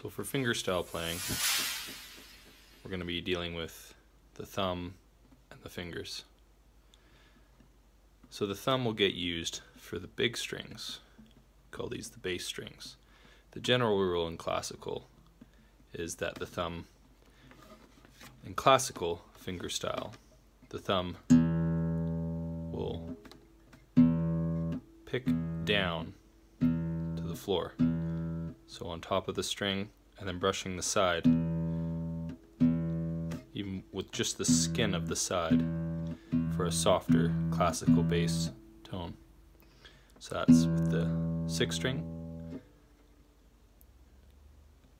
So for fingerstyle playing, we're going to be dealing with the thumb and the fingers. So the thumb will get used for the big strings, call these the bass strings. The general rule in classical is that the thumb, in classical fingerstyle, the thumb will pick down to the floor. So on top of the string and then brushing the side, even with just the skin of the side for a softer classical bass tone. So that's with the sixth string,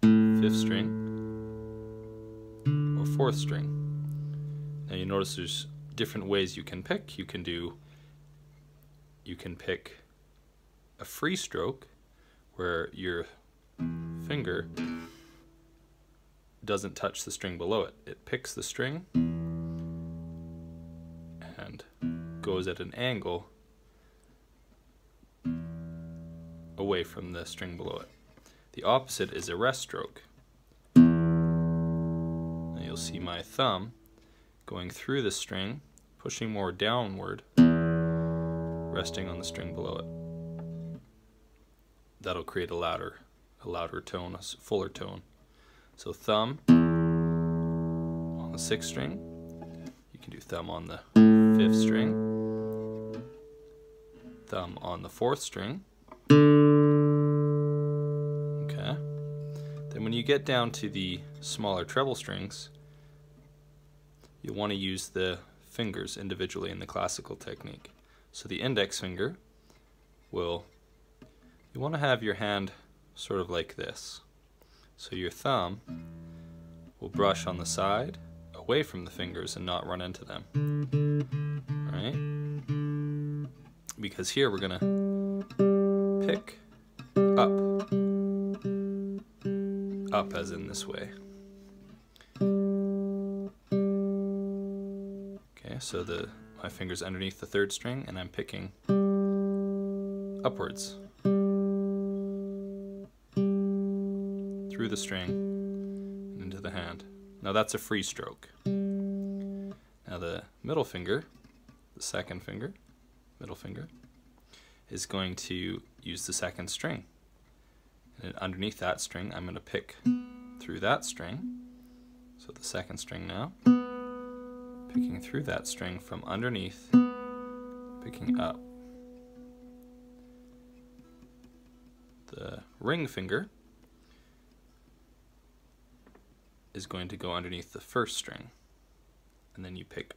fifth string, or fourth string. Now you notice there's different ways you can pick. You can do, you can pick a free stroke where your finger doesn't touch the string below it. It picks the string and goes at an angle away from the string below it. The opposite is a rest stroke. And you'll see my thumb going through the string, pushing more downward, resting on the string below it. That'll create a louder, a louder tone, a fuller tone. So thumb on the sixth string, you can do thumb on the fifth string, thumb on the fourth string. Okay. Then when you get down to the smaller treble strings, you'll want to use the fingers individually in the classical technique. So the index finger will, you want to have your hand sort of like this. So your thumb will brush on the side away from the fingers and not run into them. Alright? Because here we're going to pick up. Up as in this way. Okay, so the my finger's underneath the third string and I'm picking upwards through the string and into the hand. Now that's a free stroke. Now the middle finger, the second finger, middle finger, is going to use the second string. And underneath that string, I'm going to pick through that string. So the second string now, picking through that string from underneath, picking up. The ring finger is going to go underneath the first string. And then you pick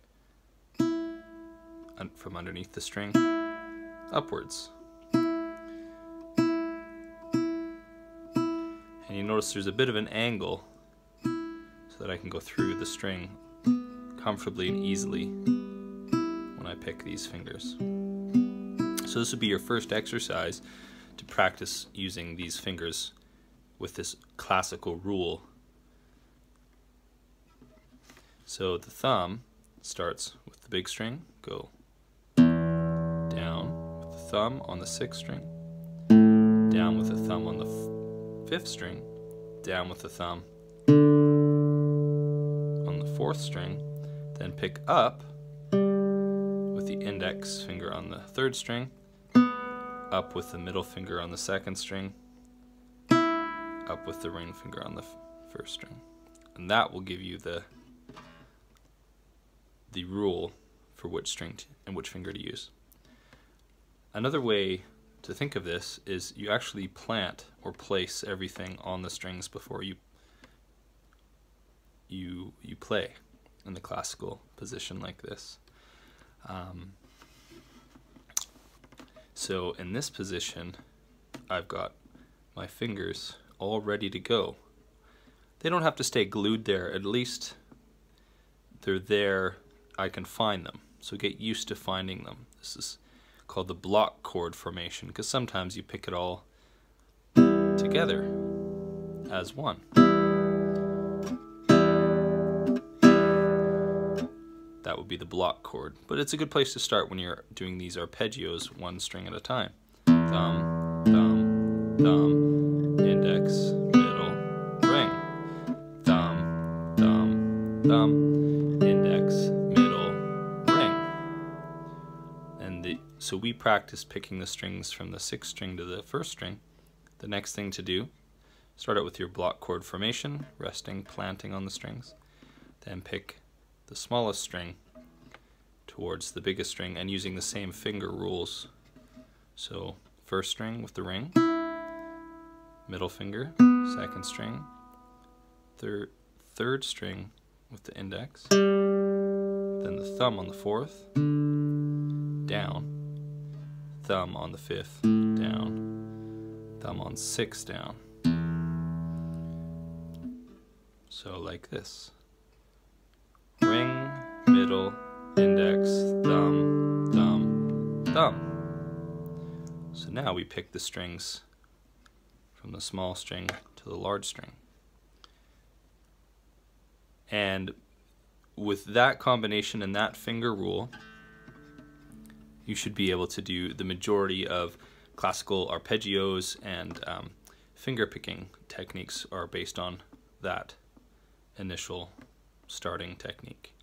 from underneath the string upwards. And you notice there's a bit of an angle so that I can go through the string comfortably and easily when I pick these fingers. So this would be your first exercise to practice using these fingers with this classical rule so the thumb starts with the big string, go down with the thumb on the sixth string, down with the thumb on the fifth string, down with the thumb on the fourth string, then pick up with the index finger on the third string, up with the middle finger on the second string, up with the ring finger on the first string. And that will give you the the rule for which string and which finger to use. Another way to think of this is you actually plant or place everything on the strings before you you you play in the classical position like this. Um, so in this position, I've got my fingers all ready to go. They don't have to stay glued there, at least they're there I can find them. So get used to finding them. This is called the block chord formation because sometimes you pick it all together as one. That would be the block chord, but it's a good place to start when you're doing these arpeggios one string at a time. Thumb, thumb, thumb, index, middle, ring. Thumb, thumb, thumb. So we practice picking the strings from the sixth string to the first string. The next thing to do, start out with your block chord formation, resting, planting on the strings. Then pick the smallest string towards the biggest string and using the same finger rules. So first string with the ring, middle finger, second string, third third string with the index, then the thumb on the fourth, down, thumb on the fifth, down, thumb on six, down. So like this. Ring, middle, index, thumb, thumb, thumb. So now we pick the strings from the small string to the large string. And with that combination and that finger rule, you should be able to do the majority of classical arpeggios and um, finger picking techniques are based on that initial starting technique.